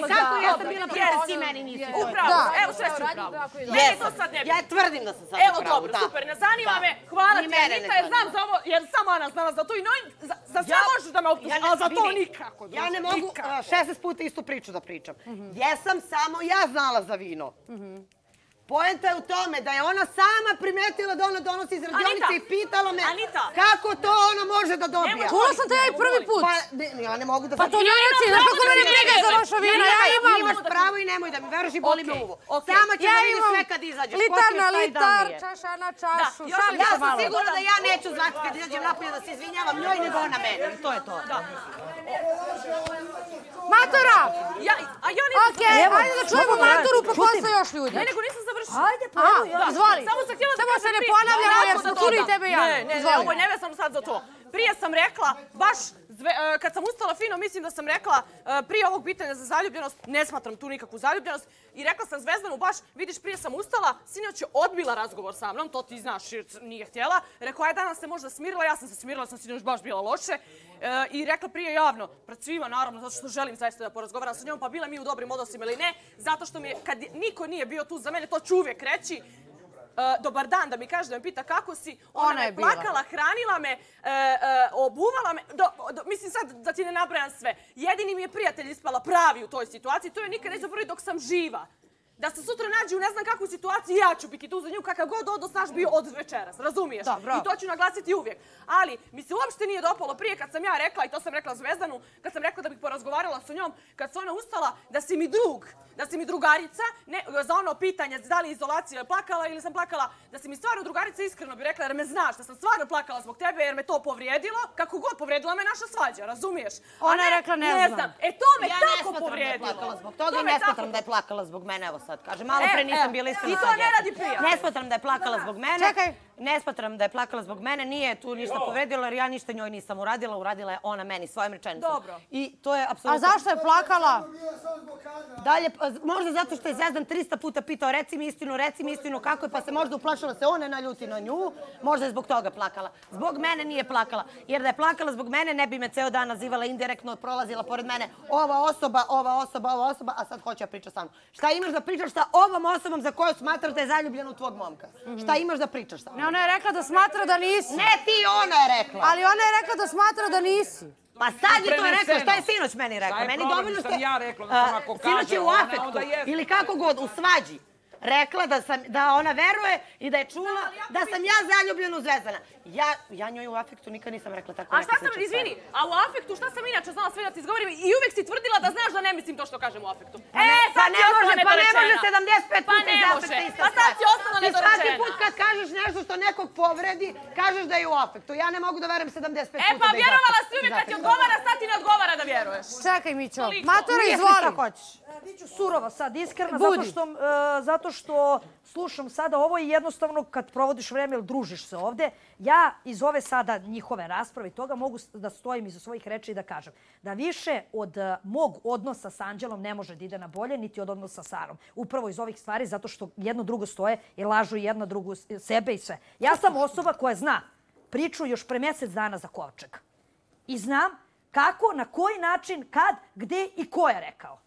da... Kako ja sam bila prije ti meni nisi? Upravo, evo sve ću upravo. Meni to sad ne Ja tvrdim da sam sad Evo dobro, super, ne zanima me. Hvala ti, Anita, jer znam za ovo, jer samo Ana znala za to i za sve možeš da me optuži, a za to nikako. Ja ne mogu 16 puta istu priču da pričam. Jesam samo ja znala za vino. Poenta je u tome da je ona sama primetila da ona donosi iz radionice i pitala me kako to ona može da dobija. Čula sam te ja i prvi put. Pa ja ne mogu da... Pa to ne reci, znaš kako ne briga za vaša vina, ja imam. Imaš pravo i nemoj da mi veruješ i boli me uvo. Sama će da vidi sve kad izađeš. Litar na litar, čaša na čašu. Ja sam sigurna da ja neću znati kad izađem napolje da se izvinjavam njoj nego ona mene. To je to. Matora! A ja nisam... Okej, ajde da čujemo maturu, pa ko se još ljudi? Ne, nego nisam završila. Ajde, pa evo ja. Izvoli. Samo sam htjela da Samo se ne ponavljamo jer smo čuli tebe i ja. Ne, ne, ne, ovo ne vezam sad za to. Prije sam rekla, baš E, kad sam ustala fino, mislim da sam rekla e, prije ovog pitanja za zaljubljenost, ne smatram tu nikakvu zaljubljenost, i rekla sam Zvezdanu, baš, vidiš, prije sam ustala, sinoć je odbila razgovor sa mnom, to ti znaš, nije htjela. Rekla je, danas se možda smirila, ja sam se smirila, sam sinoć baš bila loše. E, I rekla prije javno, pred svima, naravno, zato što želim zaista da porazgovaram sa njom, pa bila mi u dobrim odnosima ili ne, zato što mi je, kad niko nije bio tu za mene, to ću uvijek reći, Uh, dobar dan, da mi kaže, da mi pita kako si. Ona, Ona je plakala, hranila me, uh, uh, obuvala me. Do, do, mislim sad da ti ne nabrajam sve. Jedini mi je prijatelj ispala pravi u toj situaciji. To je nikad neću prvi dok sam živa da se sutra nađe u ne znam kakvu situaciju, ja ću biti tu za nju kakav god odnos naš bio od večeras, razumiješ? Dobro. I to ću naglasiti uvijek. Ali mi se uopšte nije dopalo prije kad sam ja rekla, i to sam rekla Zvezdanu, kad sam rekla da bih porazgovarala sa njom, kad se ona ustala da si mi drug, da si mi drugarica, ne, za ono pitanje da li izolacija je plakala ili sam plakala, da si mi stvarno drugarica iskreno bi rekla jer me znaš da sam stvarno plakala zbog tebe jer me to povrijedilo, kako god povrijedila me naša svađa, razumiješ? Ona je rekla ne, znam. E to me ja tako povrijedilo. Ja ne smatram da je plakala zbog toga i ne smatram da je plakala zbog mene, evo sad kaže. Malo pre nisam bila iskrena. I to ne radi prijatelj. Ne smatram da je plakala zbog mene. Čekaj. Ne smatram da je plakala zbog mene. Nije tu ništa povredila jer ja ništa njoj nisam uradila. Uradila je ona meni svojim rečenicom. Dobro. I to je apsolutno... A zašto je plakala? Dalje, možda zato što je Zvezdan 300 puta pitao reci mi istinu, reci mi istinu kako je, pa se možda uplašila se ona naljuti na nju. Možda je zbog toga plakala. Zbog mene nije plakala. Jer da je plakala zbog mene ne bi me ceo dan nazivala indirektno, prolazila pored mene ova osoba, ova osoba, ova osoba, a sad hoće da priča sa mnom. Šta imaš da pričaš sa ovom osobom za koju smatraš da je zaljubljena u tvog momka? Šta imaš da pričaš sa mnom? Ne, ona je rekla da smatra da nisi. Ne, ti ona je rekla. Ali ona je rekla da smatra da nisi. Pa sad je to rekla, šta je sinoć meni rekla? Meni dovoljno ste... ja rekla da sam ako kaže Sinoć je u afektu, ili kako god, u svađi rekla da sam da ona veruje i da je čula da sam ja zaljubljena u Zvezdana. Ja ja njoj u afektu nikad nisam rekla tako A šta sam izvini? A u afektu šta sam inače znala sve da ti izgovorim i uvek si tvrdila da znaš da ne mislim to što kažem u afektu. Pa e, pa ne može, pa ne može 75 puta iz afekta ista Pa sad si ostala nedorečena. I svaki put kad kažeš nešto što nekog povredi, kažeš da je u afektu. Ja ne mogu da verujem 75 puta da je E pa vjerovala si uvijek kad ti odgovara, sad ti ne odgovara da vjeruješ. Čekaj Mićo, matura izvoli. Biću surova sad, iskreno, zato što, uh, zato što slušam sada ovo i jednostavno kad provodiš vreme ili družiš se ovde, ja iz ove sada njihove rasprave i toga mogu da stojim iza svojih reči i da kažem da više od e, mog odnosa sa Anđelom ne može da ide na bolje, niti od odnosa sa Sarom. Upravo iz ovih stvari, zato što jedno drugo stoje i lažu jedno drugo sebe i sve. Ja sam osoba koja zna priču još pre mjesec dana za Kovčeg. I znam kako, na koji način, kad, gde i ko je rekao.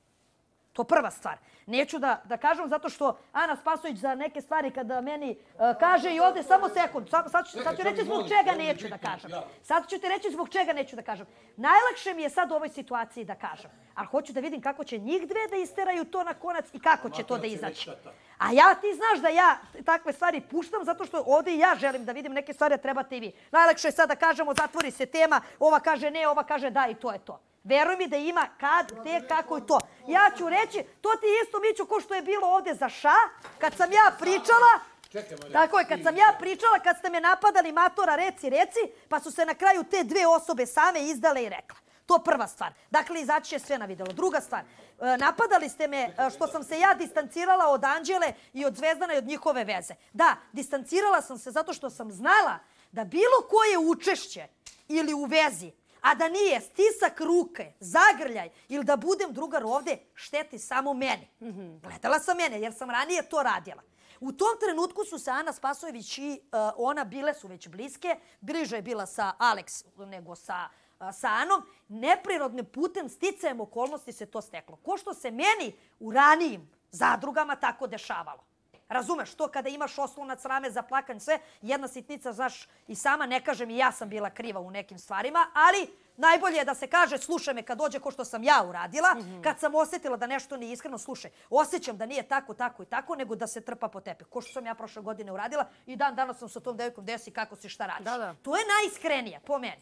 To prva stvar. Neću da, da kažem zato što Ana Spasović za neke stvari kada meni uh, kaže i ovde samo sekund. Sad, sad, ću, sad ću reći zbog čega neću da kažem. Sad ću ti reći zbog čega neću da kažem. Najlakše mi je sad u ovoj situaciji da kažem. Ali hoću da vidim kako će njih dve da isteraju to na konac i kako će to da izaći. A ja ti znaš da ja takve stvari puštam zato što ovde i ja želim da vidim neke stvari, a trebate i vi. Najlakše je sad da kažemo zatvori se tema, ova kaže ne, ova kaže da i to je to. Veruj mi da ima kad, gde, kako i to. Ja ću reći, to ti isto, Miću, ko što je bilo ovde za ša, kad sam ja pričala, tako je, kad sam ja pričala, kad ste me napadali matora, reci, reci, pa su se na kraju te dve osobe same izdale i rekla. To prva stvar. Dakle, izaći će sve na videlo. Druga stvar, e, napadali ste me e, što sam se ja distancirala od Anđele i od Zvezdana i od njihove veze. Da, distancirala sam se zato što sam znala da bilo koje učešće ili u vezi a da nije stisak ruke, zagrljaj ili da budem drugar ovde, šteti samo meni. Gledala sam mene jer sam ranije to radila. U tom trenutku su se Ana Spasojević i uh, ona bile su već bliske. Bliže je bila sa Alex nego sa e, sa Anom, neprirodnim putem sticajem okolnosti se to steklo. Ko što se meni u ranijim zadrugama tako dešavalo. Razumeš, to kada imaš oslonac rame za plakanje, sve, jedna sitnica, znaš, i sama ne kažem i ja sam bila kriva u nekim stvarima, ali najbolje je da se kaže, slušaj me kad dođe ko što sam ja uradila, mm -hmm. kad sam osjetila da nešto nije iskreno, slušaj, osjećam da nije tako, tako i tako, nego da se trpa po tepe. Ko što sam ja prošle godine uradila i dan danas sam sa tom devojkom desi kako si šta radiš. Da, da. To je najiskrenije po meni.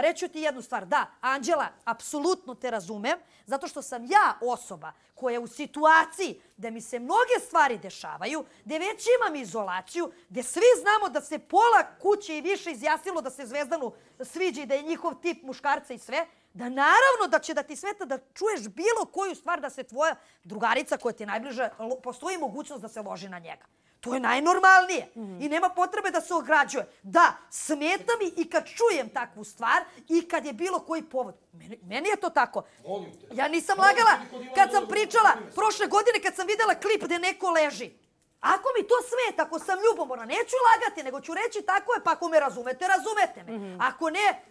Reću ti jednu stvar. Da, Anđela, apsolutno te razumem, zato što sam ja osoba koja je u situaciji da mi se mnoge stvari dešavaju, gde već imam izolaciju, gde svi znamo da se pola kuće i više izjasnilo da se Zvezdanu sviđa i da je njihov tip muškarca i sve, da naravno da će da ti sveta da čuješ bilo koju stvar da se tvoja drugarica koja ti je najbliža, postoji mogućnost da se loži na njega. To je najnormalnije. I nema potrebe da se ograđuje. Da, smeta mi i kad čujem takvu stvar i kad je bilo koji povod. Meni, meni je to tako. Ja nisam lagala kad sam pričala prošle godine kad sam videla klip gde neko leži. Ako mi to smeta, ako sam ljubomorna, neću lagati, nego ću reći tako je, pa ako me razumete, razumete me. Ako ne, e, ne-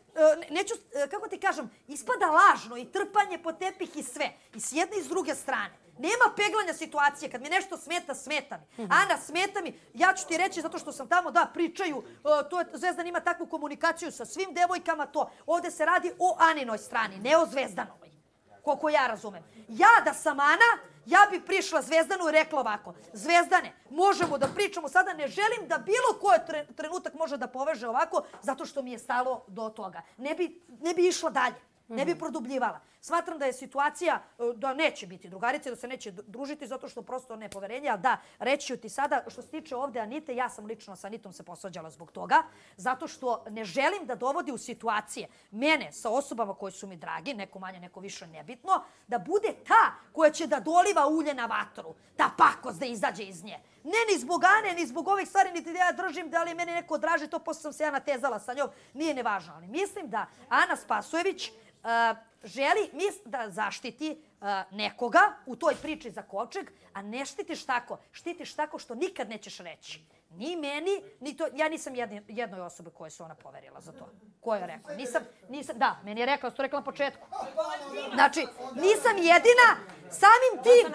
neću, e, kako ti kažem, ispada lažno i trpanje po tepih i sve. I s jedne i s druge strane. Nema peglanja situacije. Kad mi nešto smeta, smeta mi. Ana, smeta mi. Ja ću ti reći zato što sam tamo, da, pričaju. e, To je, Zvezdan ima takvu komunikaciju sa svim devojkama, to. Ovde se radi o Aninoj strani, ne o Zvezdanovoj koliko ja razumem. Ja da sam Ana, ja bi prišla Zvezdanu i rekla ovako, Zvezdane, možemo da pričamo sada, ne želim da bilo koji tre, trenutak može da poveže ovako, zato što mi je stalo do toga. Ne bi, ne bi išla dalje. Ne bi produbljivala. Smatram da je situacija e, da neće biti drugarice, da se neće družiti zato što prosto nepoverenje, ali da, reći ću ti sada, što se tiče ovde Anite, ja sam lično sa Anitom se posvađala zbog toga, zato što ne želim da dovodi u situacije mene sa osobama koje su mi dragi, neko manje, neko više nebitno, da bude ta koja će da doliva ulje na vatru, ta pakost da izađe iz nje. Ne ni zbog Ane, ni zbog ovih stvari, niti da ja držim da li meni neko draži, to posle sam se ja natezala sa njom, nije nevažno. Ali mislim da Ana Spasojević uh, želi mis da zaštiti uh, nekoga u toj priči za kovčeg, a ne štitiš tako. Štitiš tako što nikad nećeš reći. Ni meni, ni to, ja nisam jedni, jednoj osobi koje se ona poverila za to. Ko je rekao? Nisam, nisam, da, meni je rekla, to rekla na početku. Znači, nisam jedina, samim tim,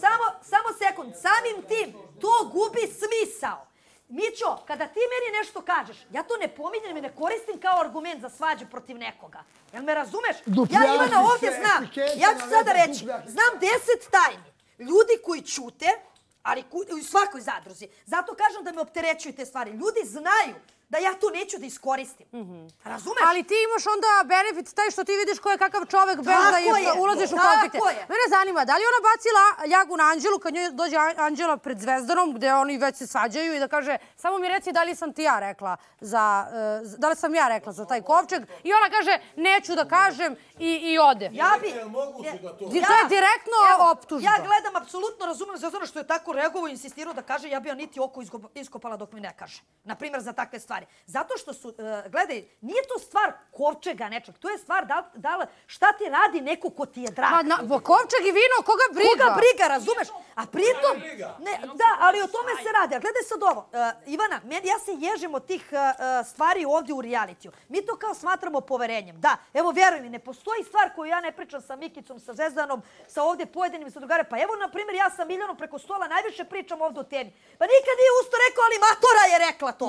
samo, samo sekund, samim tim, to gubi smisao. Mićo, kada ti meni nešto kažeš, ja to ne pominjem i ne koristim kao argument za svađu protiv nekoga. Jel me razumeš? Dupljači ja Ivana ovdje se, znam. Ja ću sada reći, dupljači. znam deset tajni. Ljudi koji ćute, ali u svakoj zadruzi. Zato kažem da me opterećuju te stvari. Ljudi znaju da ja to neću da iskoristim. Razumeš? Ali ti imaš onda benefit taj što ti vidiš ko je kakav čovek bez da je, ulaziš u konflikte. Mene zanima, da li je ona bacila ljagu na Anđelu kad njoj dođe An- Anđela pred Zvezdanom gde oni već se svađaju i da kaže samo mi reci da li sam ti ja rekla za, e, z- da li sam ja rekla za taj kovčeg i ona kaže neću da kažem i, i ode. Ja bi... To je direktno optužba. Ja gledam, apsolutno razumem Zvezdana što je tako reagovao i insistirao da kaže ja bi niti oko iskopala dok mi ne kaže. Naprimjer, za takve stvari. Zato što su, e, gledaj, nije to stvar kovčega nečeg. To je stvar da, da šta ti radi neko ko ti je drag. Ma, na, bo kovčeg i vino, koga briga? Koga briga, razumeš? A pritom, ne, da, ali o tome se radi. A gledaj sad ovo. Uh, Ivana, meni, ja se ježim od tih uh, uh, stvari ovdje u realitiju. Mi to kao smatramo poverenjem. Da, evo, vjeruj mi, ne postoji stvar koju ja ne pričam sa Mikicom, sa Zvezdanom, sa ovdje pojedinim sa drugare. Pa evo, na primjer, ja sa Miljanom preko stola najviše pričam ovdje o temi. Pa nikad nije usto rekao, ali matora je rekla to.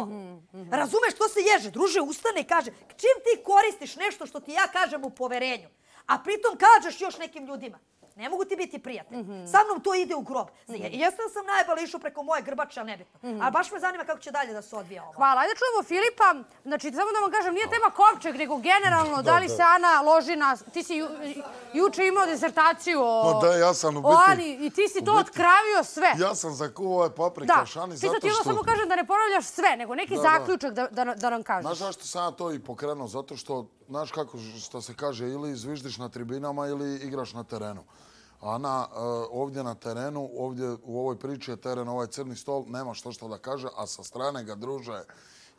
Razumeš, to se ježe. Druže, ustane i kaže, čim ti koristiš nešto što ti ja kažem u poverenju, a pritom kažeš još nekim ljudima, Ne mogu ti biti prijatelj. Sa mnom to ide u grob. Mm Jeste da sam najbala išao preko moje grbače, ali nebitno. A baš me zanima kako će dalje da se odvija ovo. Hvala. Ajde čujemo Filipa. Znači, samo da vam kažem, nije tema kovčeg, nego generalno da li se Ana loži na... Ti si ju, juče imao disertaciju o... Pa da, ja sam u o biti- Ani i ti si to otkravio sve. Ja sam zakuvao ovaj paprika da, šani zato ti ono što... samo kažem da ne ponavljaš sve, nego neki Da, da. zaključak da, da, da nam kažeš. Znaš zašto sam ja to i pokrenuo? Zato što, znaš kako što se kaže, ili zviždiš na tribinama ili igraš na terenu. Ana, e, ovdje na terenu, ovdje u ovoj priči je teren, ovaj crni stol, nema što što da kaže, a sa strane ga druže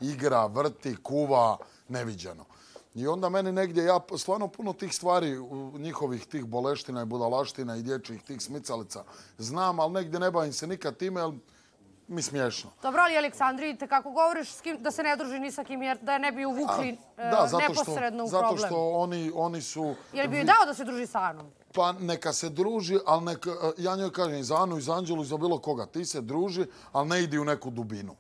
igra, vrti, kuva, neviđeno. I onda meni negdje, ja stvarno puno tih stvari, u njihovih tih boleština i budalaština i dječjih tih smicalica znam, ali negdje ne bavim se nikad time, jer mi smiješno. Dobro, ali Aleksandri, te kako govoriš s kim, da se ne druži ni sa kim, jer da ne bi uvukli Da, zato što, neposredno u zato problem. što oni, oni su... Jer bi joj dao da se druži sa Anom? Pa neka se druži, ali neka, e, ja njoj kažem i za Anu, i za Anđelu, i za bilo koga. Ti se druži, ali ne idi u neku dubinu.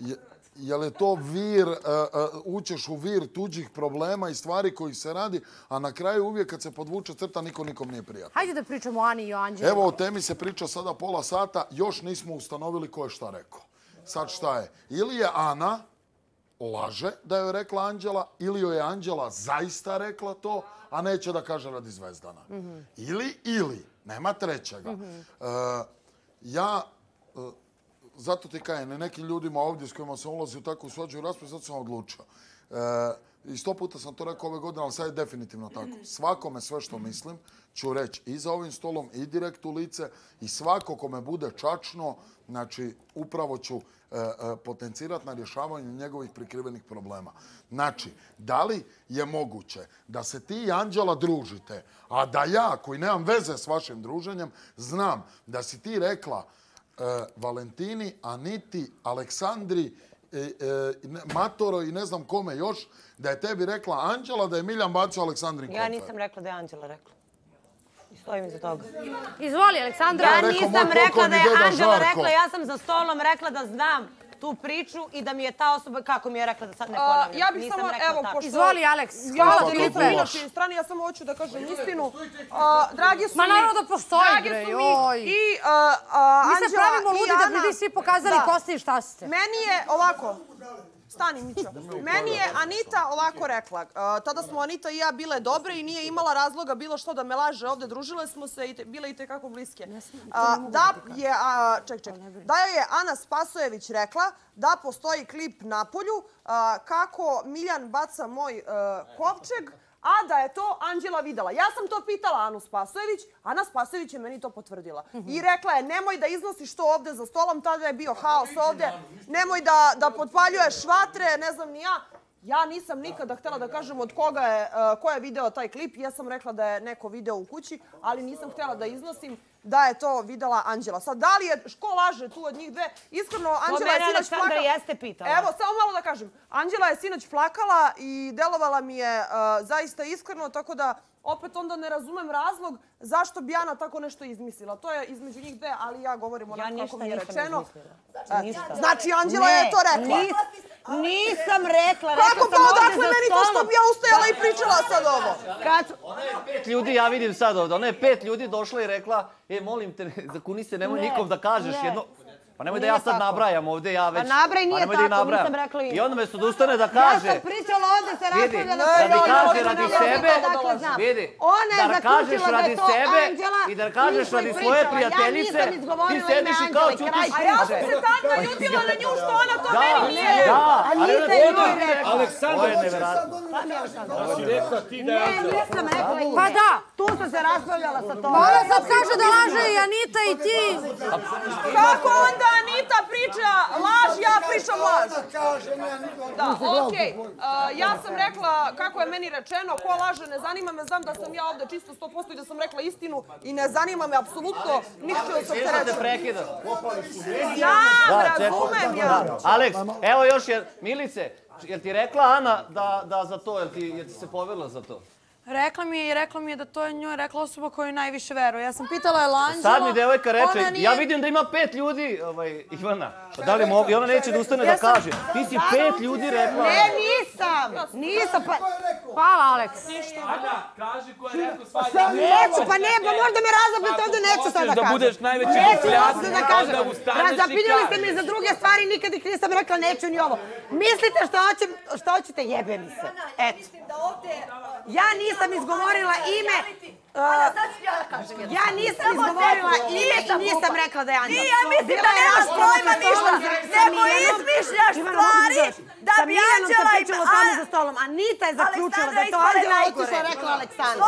Je, je li to vir, uh, uh, učeš u vir tuđih problema i stvari koji se radi, a na kraju uvijek kad se podvuče crta, niko nikom nije prijatelj. Hajde da pričamo o Ani i o Anđelu. Evo, o temi se priča sada pola sata, još nismo ustanovili ko je šta rekao. Sad šta je? Ili je Ana laže da joj je rekla Anđela, ili joj je Anđela zaista rekla to, a neće da kaže radi Zvezdana. Ili, ili, nema trećega. E, ja, e, zato ti kajem, ne nekim ljudima ovdje s kojima sam ulazio u takvu svađu i raspravu, zato sam odlučio. E, I sto puta sam to rekao ove godine, ali sad je definitivno tako. Svakome sve što mislim ću reći i za ovim stolom i direkt u lice i svako kome bude čačno, znači upravo ću e, e, potencirati na rješavanju njegovih prikrivenih problema. Znači, da li je moguće da se ti i Anđela družite, a da ja, koji nemam veze s vašim druženjem, znam da si ti rekla e, Valentini, Aniti, Aleksandri, e, e, Matoro i ne znam kome još, da je tebi rekla Anđela da je Miljan bacio Aleksandrin Ja nisam rekla da je Anđela rekla. I stojim iza toga. Izvoli, Aleksandra. Ja rekao nisam rekla da je Anđela rekla, ja sam za stolom rekla da znam tu priču i da mi je ta osoba, kako mi je rekla da sad ne A, ponavljam. ja bih Nisam samo, evo, tako. pošto... Izvoli, Aleks. Ja Hvala, Kako ti to nisam inače strani, ja samo hoću da kažem istinu. A, dragi su Ma mi... naravno da postoji, dragi bre, su joj. mi I a, a, Mi se Anđela pravimo i ludi da bi Ana- vi svi pokazali Da. ko ste i šta ste. Meni je ovako, stani Mićo, meni je Anita ovako rekla. Uh, tada smo Anita i ja bile dobre i nije imala razloga bilo što da me laže ovde. Družile smo se i bile i tekako bliske. Da je, a, ček, ček, da je Ana Spasojević rekla da postoji klip na polju kako Miljan baca moj uh, kovčeg, a da je to Anđela videla. Ja sam to pitala Anu Spasojević, Ana Spasojević je meni to potvrdila. I rekla je, nemoj da iznosiš to ovde za stolom, tada je bio haos ovde, nemoj da, da potpaljuješ vatre, ne znam ni ja. Ja nisam nikada htjela da kažem od koga je, e, ko je video taj klip. Ja sam rekla da je neko video u kući, ali nisam htjela da iznosim da je to videla Anđela. Sad, da li je, ško laže tu od njih dve? Iskreno, Anđela je mene sinoć Aleksandra plakala. jeste pitala. Evo, samo malo da kažem. Anđela je sinoć plakala i delovala mi je uh, zaista iskreno, tako da opet onda ne razumem razlog zašto bi Ana tako nešto izmislila. To je između njih dve, ali ja govorim Ja onako kako mi je nisam rečeno. E, Ništa. Znači, Anđela je to rekla. Nis, nisam rekla, rekla Kako sam pa ovdje odakle za meni to što bi ja ustajala i pričala sad ovo? Kad, Pet ljudi, ja vidim sad ovdje, ona je pet ljudi došla i rekla, e, molim te, zakuni se, nemoj Ne, nikom da kažeš ne. jedno... Pa nemoj da ja sad tako. nabrajam ovdje, ja već... nabraj, nije pa da tako, nabrajam. nisam rekla ime. I onda mesto da ustane da ja kaže... sam pričala ovdje se Vidi, raspravljala. radi sa kaže radi ne sebe, vidi, Ona je da kažeš zaključila da radi je to sebe Anđela i da kažeš radi svoje prijateljice, Ja ti sediš i kao kraj ćutiš. A ja sam priče. se tad naljutila na nju što ona to Da, meni nije. da, ona- rekla. Pa ti da Ne, je Anđela. nisam rekla ime. Pa da. Tu sam se raspravljala sa tom. Ona sad kaže da laže i Anita i ti. Kako onda Anita priča laž, ja pričam laž? Da, okej. Uh, ja sam rekla kako je meni rečeno, ko laže, ne zanima me, znam da sam ja ovde čisto 100% i da sam rekla istinu i ne zanima me apsolutno ništa rekla. prekidam. Znam, razumem ja. Aleks, evo još je, Milice, jel ti rekla Ana da, da za to, jel ti, jel ti se povjerila za to? Rekla mi je i rekla mi je da to je njoj rekla osoba koju najviše veruje. Ja sam pitala je Lanđela. Sad mi devojka reče, nije- ja vidim da ima pet ljudi, ovaj, Ivana, pa da li mogu? I ona neće da ustane da Ja kaže. Ti si pet ljudi rekla. Ne, nisam. Nisam, pa... Hvala, Aleks. Kaži ko je rekao svađa. Neću, pa ne, pa možda me razapnete ovdje, neću sad da Hoćeš da kažem. budeš najveći Neću populijac, sad da onda kažem. ustaneš i Razapinjali ste me za druge stvari, nikad ih nisam rekla, neću ni ovo. Mislite što, hoćem, što hoćete, jebe mi se. Eto. Ja nisam izgovorila ime... Ja nisam izgovorila ime i nisam rekla da je Anđela. Ja mislim da nemaš pojma sa ništa, sa nego izmišljaš stvari da Sa bi Miljanom Anđela i- pričalo tamo Ana- za stolom, a Nita je zaključila da je to Anđela ispade otišla i najgore. rekla Aleksandra.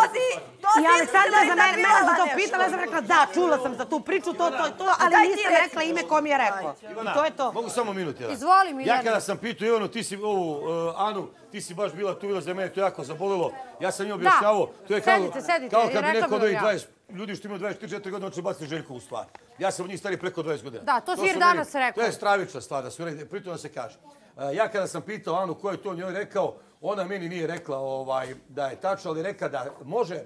To si- to si I Aleksandra za i mene, mene za to pitala, ja sam rekla da, čula sam za tu priču, to, to, to, ali Daj ti nisam rekla ime ko mi je rekao. I to je to. Mogu samo minut jedan. Izvoli, Ja Miljana. kada sam pitao Ivanu, ti si ovu uh, Anu, ti si baš bila tu, bila za mene, to je jako zabolilo. Ja sam njoj objašnjavao, to je kao, Sedite, sedite, kao kad bi neko bi od ovih vam ja. 20, ljudi što imaju 24 godine hoće baciti Željkovu stvar. Ja sam od njih stari preko 20 godina. Da, to si su jer danas rekao. To je stravična stvar, da su uredi, pritom da se kaže. E, Ja kada sam pitao Anu ko je to njoj rekao, ona meni nije rekla ovaj, da je tačno, ali je rekla da može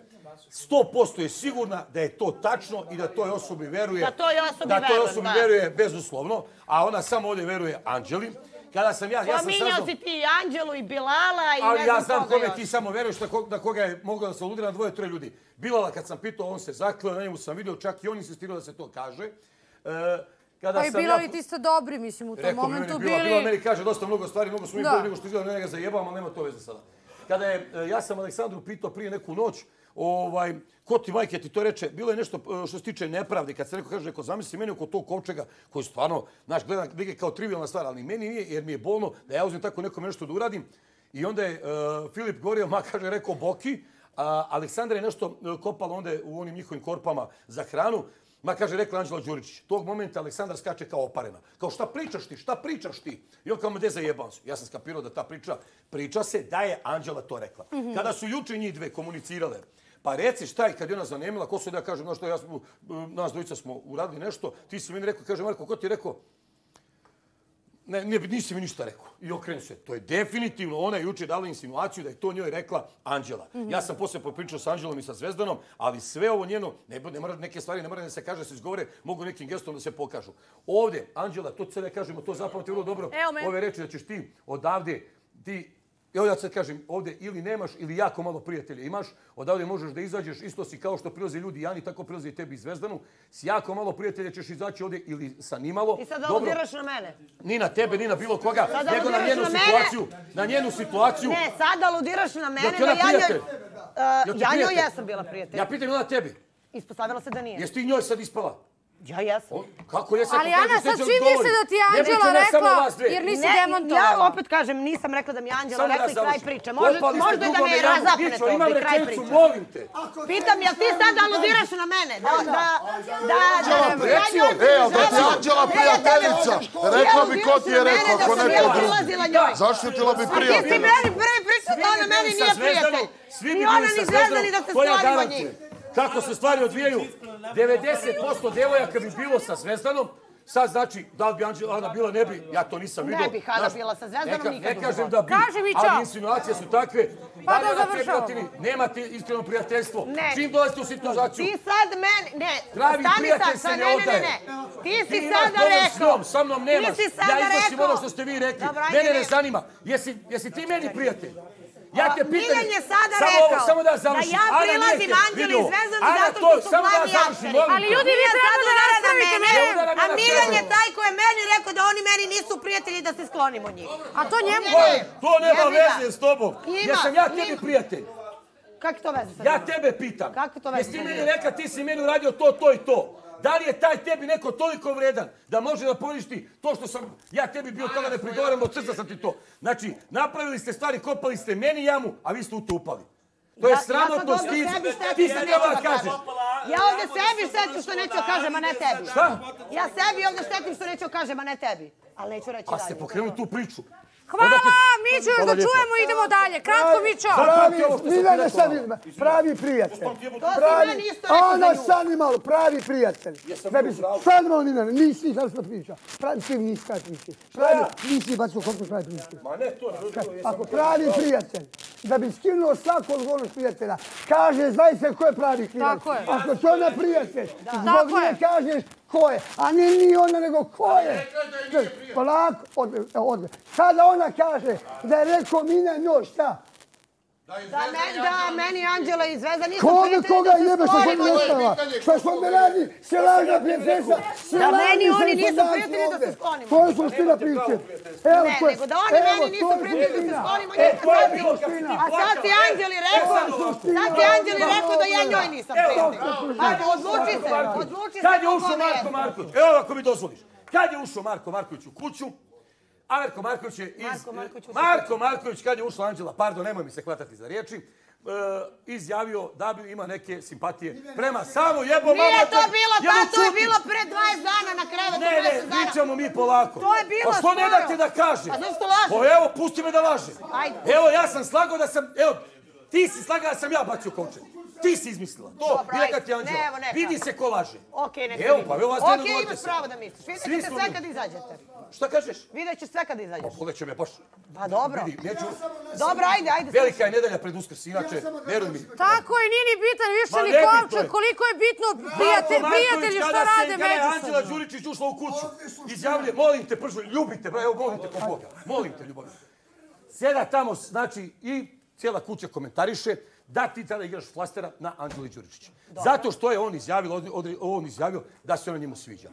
100% je sigurna da je to tačno i da toj osobi veruje. Da toj osobi da toj osobi da. veruje bezuslovno, a ona samo ovdje veruje Anđeli. Kada sam ja, ja sam Pominjao saznao... si ti i Anđelu i Bilala i Ali ne ja znam znam koga kome ti samo veruješ na, ko, na koga je mogao da se aludira na dvoje, troje ljudi. Bilala kad sam pitao, on se zakleo, na njemu sam vidio, čak i on insistirao da se to kaže. E, kada Pa i ja- i ti ste dobri, mislim, u tom Rekao momentu Bila bili... meni kaže dosta mnogo stvari, mnogo su mi bolji nego što izgleda, ne ga zajebam, ali nema to veze sada. Kada je, e, ja sam Aleksandru pitao prije neku noć, ovaj, ko ti majke ti to reče, bilo je nešto e, što se tiče nepravde, kad se neko kaže, neko zamisli meni oko tog kovčega, koji stvarno, znaš, gleda neke kao trivialna stvar, ali meni nije, jer mi je bolno da ja uzmem tako nekom nešto da uradim. I onda je uh, Filip govorio, ma kaže, rekao Boki, a Aleksandra je nešto e, kopala onda u onim njihovim korpama za hranu, Ma kaže, rekla Anđela Đuričić, tog momenta Aleksandar skače kao oparena. Kao šta pričaš ti, šta pričaš ti? I on kao me de zajebao se. Ja sam skapirao da ta priča, priča se da je Anđela to rekla. Kada su juče njih dve komunicirale, pa reci šta je kad je ona zanemila, ko su da ja kažem, no što ja, nas dvojica smo uradili nešto, ti si meni rekao, kaže Marko, ko ti je rekao? Ne, ne, nisi mi ništa rekao. I okrenu se. To je definitivno, ona je juče dala insinuaciju da je to njoj rekla Anđela. Ja sam posle popričao sa Anđelom i sa Zvezdanom, ali sve ovo njeno, ne, ne mora, neke stvari ne mora da se kaže, da se izgovore, mogu nekim gestom da se pokažu. Ovde, Anđela, to sve ne kažemo, to zapamati vrlo dobro. Ove reči da ćeš ti odavde, ti Evo ja sad kažem, ovdje ili nemaš ili jako malo prijatelja imaš, odavde možeš da izađeš, isto si kao što prilaze ljudi Jani, tako prilaze i tebi i Zvezdanu. S jako malo prijatelja ćeš izaći ovdje ili sa nimalo. Ti sad aludiraš na mene. ni na tebe, ni na bilo koga, Sada nego na njenu na mene. situaciju. Na njenu situaciju. Ne, sad aludiraš na mene. Jel ti ona da ja njoj- prijatelj? Uh, ti ja njoj jesam bila prijatelj. Ja pitam ona tebi. Ispostavilo se da nije. Jesi ti njoj sad ispala? Ja jesam. O, kako jesam? Ali Ana, sad čini mi se da ti je Anđela rekla, jer nisi Ne, demantovala. ja opet kažem, nisam rekla da mi je Anđela rekla i kraj priče. Možda je da me jamu. razapnete Mićo, ovdje imam kraj priče. molim te. Pitam, jel ti sad aludiraš na mene? Da, da, da, da, da, Reci joj, e, ali da ti približavam. Anđela prijateljica, rekla bi ko ti je rekao, ako sam neko ja drugi. Zaštitila bi Ti si meni prvi pričao da ona meni nije prijatelj. Svi Ni bi ona bili ni sa Zvezdan ni da se to stvarimo garantujem. njih. Kako se stvari odvijaju, 90% devojaka bi bilo sa Zvezdanom, Sad znači, da li bi Anđela Ana bila, ne bi, ja to nisam Ne vidio. bi Ana Znaš, bila sa Zvezdanom neka- nikad Ne kažem da bi, mi, ali insinuacije su takve. Pa Da da završavamo. prijatelji, Nemate iskreno prijateljstvo. Ne. Čim dolazite u situaciju, Ti sad meni, ne, Pravi stani prijatelj sad, se sad, ne ne, ne, ne, odaje. ne. Ti si Ti imaš sada problem s rekao. njom, sa mnom nemaš. Ti si ja iznosim ono što ste vi rekli. Dobro, ajde, Mene ne ne. zanima. Jesi, jesi ti meni prijatelj? Ja te pitam. Miljan je sada samo, rekao samo da da završim. ja prilazim Anđeli. Zvezdanu zato to, što su samo da plavi završim, akteri. Ali ljudi, vi treba da udara na raspravite mene, A Miljan je taj koji je meni rekao da oni meni nisu prijatelji da se sklonimo od njih. A to njemu... Ne, ne. To nema veze s tobom. Ima, Jesam ja tebi prijatelj. Kako to veze sa Ja njima? tebe pitam. Kako to veze Jesi ti sa meni njima? rekla, ti si meni uradio to, to i to. Da li je taj tebi neko toliko vredan da može da poništi to što sam ja tebi bio toga ne prigovaram, od srca sam ti to. Znači, napravili ste stvari, kopali ste meni jamu, a vi ste u to upali. To je Ja- sramotno stid. štetim Ti se treba da kažeš. Ja ovdje sebi štetim što neću kažem, a ne tebi. Šta? Ja sebi ovdje štetim što neću kažem, a ne tebi. Ali neću reći A dalje. ste pokrenuli tu priču. Hvala, te- Mićo, još da čujemo, idemo dalje. Kratko, Mićo. Pravi, sam Miljane sad vidimo, pravi prijatelj. To si Pravi, meni isto rekao Ana za nju. sad malo, pravi prijatelj. Ne bi sad malo Miljane, nisi sad što priča. Pravi, ti nisi kad priči. Pravi, nisi bacio koliko pravi priči. Ma ne, to ne. Ako pravi prijatelj, da bi skinuo svaku odgovornost prijatelja, kaže, znaj se ko je pravi prijatelj. Tako je. Ako to ne prijatelj, zbog Tako nje je. kažeš ko je, a nije ni ona, nego ko je. Polako, od, od. Sada ona kaže da je rekao Mina njoj, šta? Da, meni, da, meni Anđela i Zvezda nisu prijatelji koga da se jebe što sam njih. ostala? Što smo me radi, se lažna princesa, se Da meni oni nisu prijatelji da se sklonimo. To je suština priče. Evo, Ne, nego da oni meni nisu je prijatelji da se sklonimo E, to je suština. A sad ti Anđeli rekao, sad ti Anđeli rekao da ja njoj nisam prijatelj. Ajde, odluči se, odluči se. Kad je ušao Marko. Marković? Evo ako mi dozvoliš. Kad je ušao Marko Marković u kuću, a Marko Marković je iz... Marko Marković. Marko Marković, kad je ušla Anđela, pardon, nemoj mi se hvatati za riječi, e, izjavio da bi ima neke simpatije prema samo jebo mama. Nije to bilo tad, to je bilo pre 20 dana na krevetu, Ne, ne, dana. pričamo mi polako. To je bilo Pa što ne skoro. date da kažem? A zašto lažeš? Pa evo, pusti me da lažem. Ajde. Evo, ja sam slagao da sam, evo, Ti si slagala da sam ja bacio kovčeg. Ti si izmislila. To, Dobro, i neka ti Anđela. Ne, evo, neka. Vidi se ko laže. Okej, neka Evo, pa evo vas dvije, Okej, dogovorite imaš se. pravo da misliš. Ćete smo sve mi. kad izađete. Šta kažeš? Vidjet ćeš sve kad izađeš. Pogledat će me baš. Pa dobro. Vidi, neću... Dobro, ajde, ajde. Velika je nedelja pred Uskrs, inače, veruj mi. Tako je, nije ni bitan više ni je. koliko je bitno prijatelj, prijatelji Marković, što kada rade Kada je Anđela. Đuričić ušla u kuću, izjavlje, molim te, pržu, ljubite, bra, evo, molim te, po Boga, molim te, ljubav. Sjeda tamo, znači, i cijela kuća komentariše da ti tada igraš flastera na Anđeli Đuričić. Zato što je on izjavio, on izjavio da se ona njemu sviđa.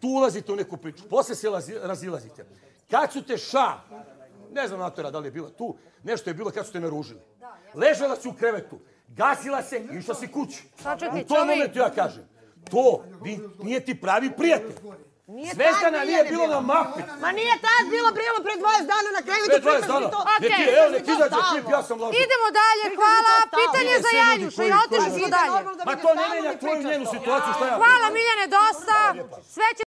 Tu ulazite u neku priču, posle se lazi- razilazite. Kad su te ša, ne znam Natora da li je bila tu, nešto je bilo kad su te naružili. Ležala si u krevetu, gasila se i išla si kući. U tom momentu ja kažem, to vi, nije ti pravi prijatelj. Nije Zvezdana nije bilo na mapi. Ma nije tad bilo bilo pre 20 dana na kraju. Pre 20 dana. Okej. Neki, evo, neki izađe klip, ja sam lažu. Idemo dalje, hvala. to. Pitanje za Janjuša i otišli smo dalje. Ma to ne menja tvoju njenu situaciju, šta ja... Hvala Miljane, dosta. Sve će